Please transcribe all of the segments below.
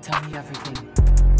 Tell me everything.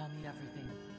tell me everything.